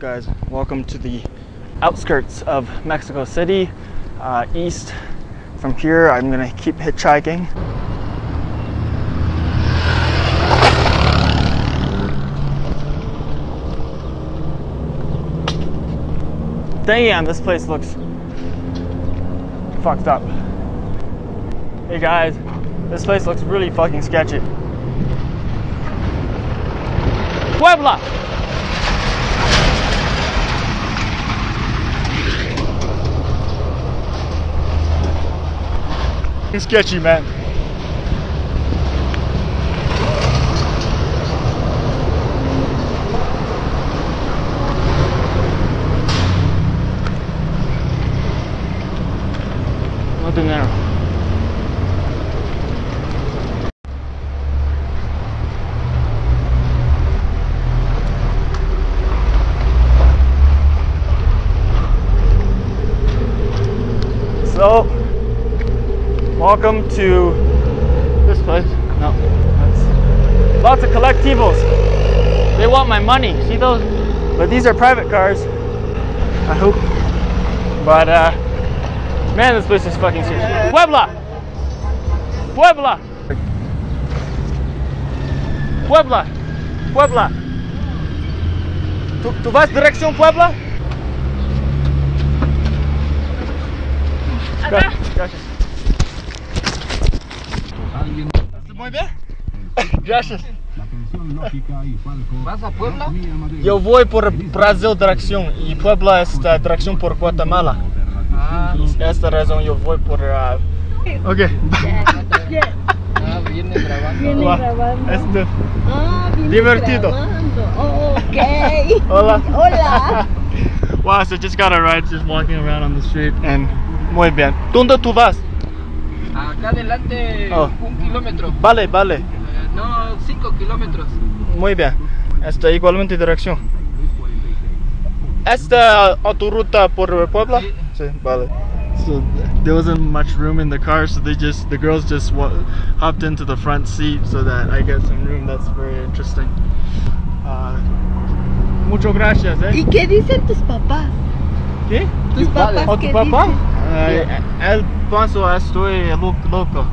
guys? Welcome to the outskirts of Mexico City, uh, east. From here, I'm gonna keep hitchhiking. Damn, this place looks fucked up. Hey guys, this place looks really fucking sketchy. Puebla! It's sketchy, man. Welcome to this place. No, that's lots of colectivos. They want my money. See those? But these are private cars. I hope. But uh, man, this place is fucking serious. Puebla, Puebla, Puebla, Puebla. ¿Tú, tú vas dirección Puebla? Acá. Gracias. Muy bien. Gracias. ¿Vas a Puebla? Yo voy por Brasil dirección y Puebla es la dirección por Guatemala. Ah, Esta razón yo voy por... ah, Ok. ah, viene grabando. Viene grabando. Este, Ah, viene Divertido. grabando. Oh, ok. Hola. Hola. wow, so just got a ride just walking around on the street and muy bien. ¿Dónde tú vas? Acá adelante Oh. un kilómetro. Vale, vale. Eh, no, cinco kilómetros. Muy bien. Esta igualmente dirección. Esta autoruta por Puebla? Sí. Sí, vale. So there wasn't much room in the car, so they just the girls just hopped into the front seat so that I get some room. That's very interesting. Uh, muchas gracias, ¿Y eh. qué dicen tus papás? ¿Qué? ¿Tus Tu papás. ¿O tu papá? dicen? Ay, él pienso estoy lo- loco.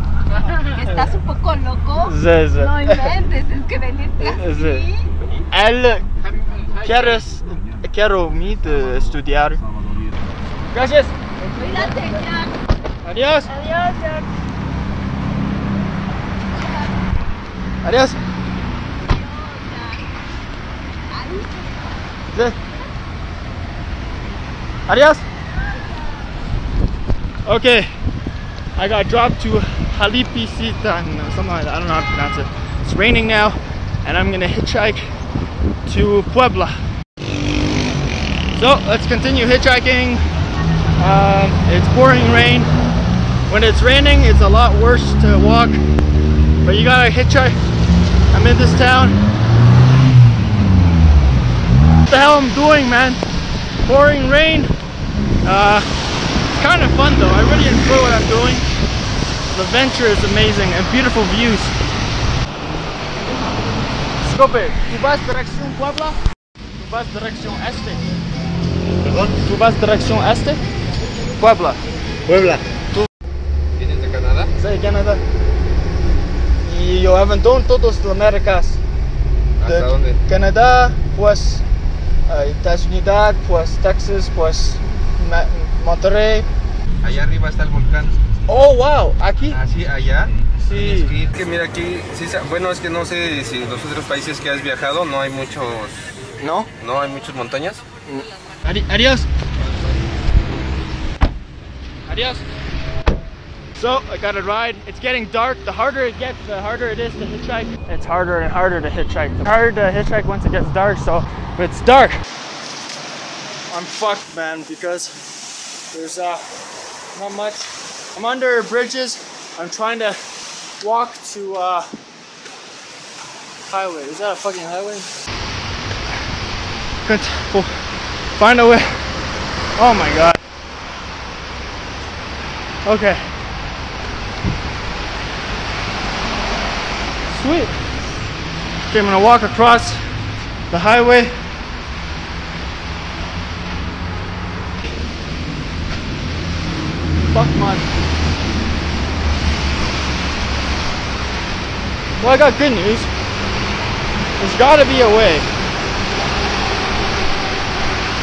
¿Estás un poco loco? Sí, sí. No inventes, es que venirte Sí. así. Él quieres quiero mí de estudiar. Gracias. Cuídate, Jack. Adiós. Adiós, Jack. Adiós. Sí. Adiós. Okay, I got dropped to Jalipicita, no, something like that. I don't know how to pronounce it. It's raining now, and I'm gonna hitchhike to Puebla. So let's continue hitchhiking. Um, it's pouring rain. When it's raining, it's a lot worse to walk, but you gotta hitchhike. I'm in this town. What the hell I'm doing, man? Pouring rain. Uh, it's kind of fun though. I really enjoy what I'm doing. The venture is amazing and beautiful views. Scope, ¿tú vas dirección Puebla? ¿Tú vas dirección este? ¿Perdón? ¿Tú vas dirección este? Puebla. Puebla. ¿Vienes de Canadá? Sí, Canadá. Y yo aventó en todas las Américas. ¿Hasta dónde? Canadá, pues Estados Unidos, pues Texas, pues Monterrey. Allá arriba está el volcán. Oh, wow, aquí. Así, allá. Sí. Tienes que ir. Que mira aquí, sí, bueno, es que no sé si los otros países que has viajado no hay muchos, No? no hay muchas montañas. Adi- adios. Adios. So I got a ride. It's getting dark. The harder it gets, the harder it is to hitchhike. It's harder and harder to hitchhike. It's hard to hitchhike once it gets dark. So but it's dark. I'm fucked, man, because there's uh not much. I'm under bridges. I'm trying to walk to uh highway. Is that a fucking highway? Good. Well, find a way. Oh my god. Okay. Sweet. Okay, I'm gonna walk across the highway. Man. Well, I got good news. There's gotta be a way.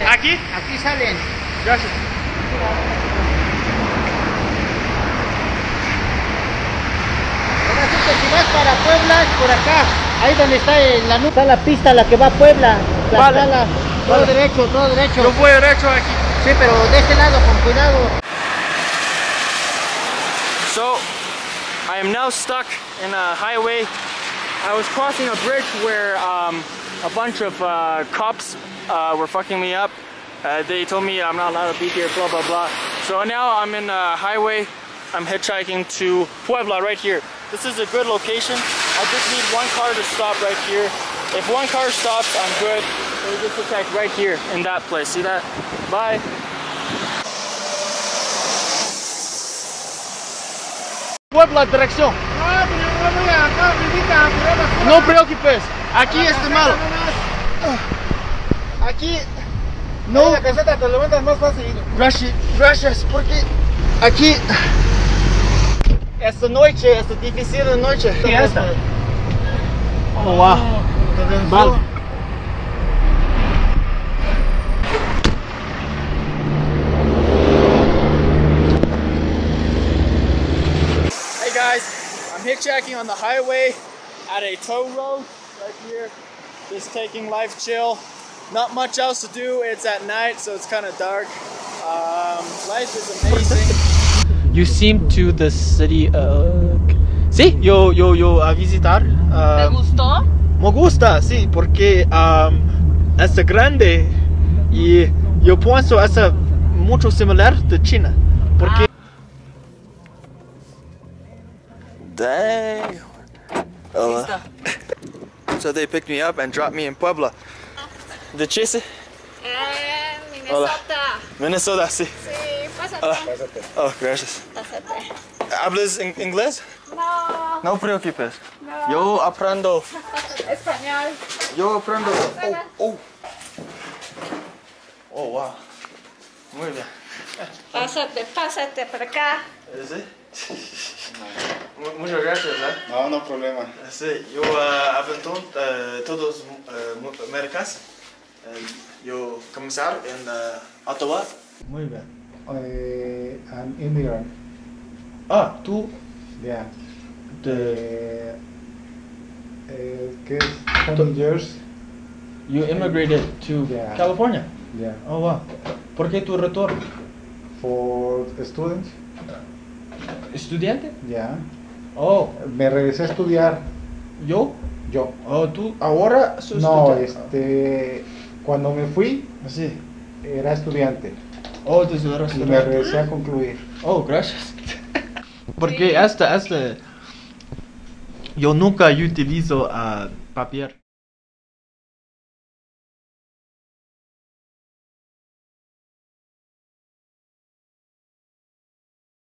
Aquí? Aquí salen. Gracias. Ahora sí que si vas para Puebla, por acá. Ahí donde está el- la nube. Está la pista, la que va a Puebla. La Vale. sala. Todo Vale. derecho, todo derecho. Yo voy derecho aquí. Sí, pero de este lado, con cuidado. I am now stuck in a highway. I was crossing a bridge where um, a bunch of uh, cops uh, were fucking me up. Uh, they told me I'm not allowed to be here, blah, blah, blah. So now I'm in a highway. I'm hitchhiking to Puebla right here. This is a good location. I just need one car to stop right here. If one car stops, I'm good. So we just hitchhike right here in that place. See that? Bye. Puebla, dirección. No preocupes, aquí es de malo. Aquí no. la caseta te levantas más fácil. Gracias, gracias, porque aquí esta noche, esta difícil noche. esta? Oh, wow. Vale. Hitchhiking on the highway at a tow road right here. Just taking life chill. Not much else to do. It's at night, so it's kind of dark. Um, life is amazing. You seem to the city. Uh, sí, yo, yo, yo a visitar. ¿Te gustó? Me gusta, sí, porque um, es grande y yo pienso es mucho similar de China. Porque. Dang. Oh, so they picked me up and dropped me in Puebla. ¿De Chise? Eh, Minnesota. Minnesota, sí. Sí, pásate. Oh, gracias. Pásate. ¿Hablas in- inglés? No, No preocupes. Yo aprendo. español. Yo aprendo. Oh, oh. Oh, wow. Muy bien. Pásate, pásate por acá. ¿Sí? Mu- Muchas gracias, ¿eh? No, no problema. Sí, yo uh, aventón uh, todos uh, mu- mercas. Uh, yo comenzar en uh, Ottawa. Muy bien. Eh, an immigrant. Ah, tú Yeah. de... Eh, eh, ¿Qué es? 20 years. You immigrated to Yeah. California. Yeah. Oh, wow. ¿Por qué tu retorno? For students. ¿Estudiante? Yeah. Oh, Me regresé a estudiar ¿yo? yo. Oh, tú ahora sos No, estudiante? este. Cuando me fui, Sí. era estudiante. Oh, desde la Y me regresé a concluir. Oh, gracias. Porque esta, esta... Yo nunca utilizo uh, papel.